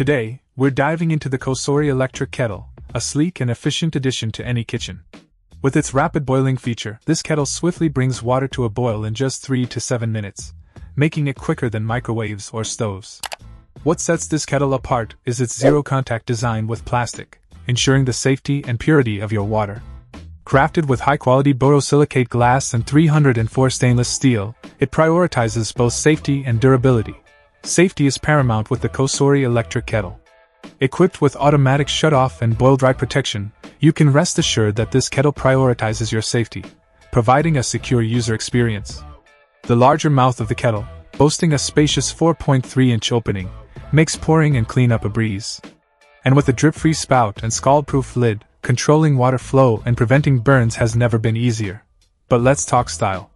Today, we're diving into the Cosori electric kettle, a sleek and efficient addition to any kitchen. With its rapid boiling feature, this kettle swiftly brings water to a boil in just 3 to 7 minutes, making it quicker than microwaves or stoves. What sets this kettle apart is its zero contact design with plastic, ensuring the safety and purity of your water. Crafted with high quality borosilicate glass and 304 stainless steel, it prioritizes both safety and durability. Safety is paramount with the Cosori electric kettle. Equipped with automatic shut-off and boil-dry protection, you can rest assured that this kettle prioritizes your safety, providing a secure user experience. The larger mouth of the kettle, boasting a spacious 4.3-inch opening, makes pouring and cleanup a breeze. And with a drip-free spout and scald-proof lid, controlling water flow and preventing burns has never been easier. But let's talk style.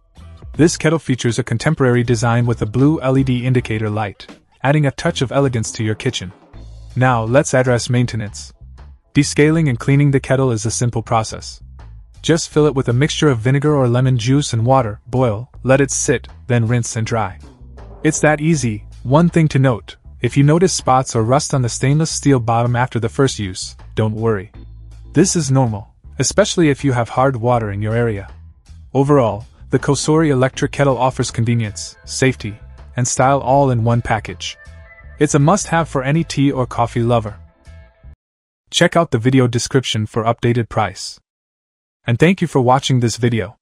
This kettle features a contemporary design with a blue LED indicator light, adding a touch of elegance to your kitchen. Now, let's address maintenance. Descaling and cleaning the kettle is a simple process. Just fill it with a mixture of vinegar or lemon juice and water, boil, let it sit, then rinse and dry. It's that easy. One thing to note if you notice spots or rust on the stainless steel bottom after the first use, don't worry. This is normal, especially if you have hard water in your area. Overall, the Cosori electric kettle offers convenience, safety, and style all in one package. It's a must have for any tea or coffee lover. Check out the video description for updated price. And thank you for watching this video.